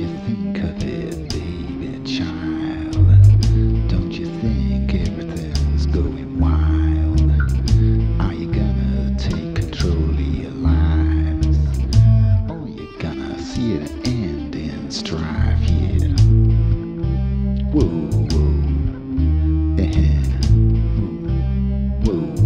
you think of it, baby child? Don't you think everything's going wild? Are you gonna take control of your lives? Or you gonna see it end in strife here? Yeah. Whoa, whoa, yeah. whoa.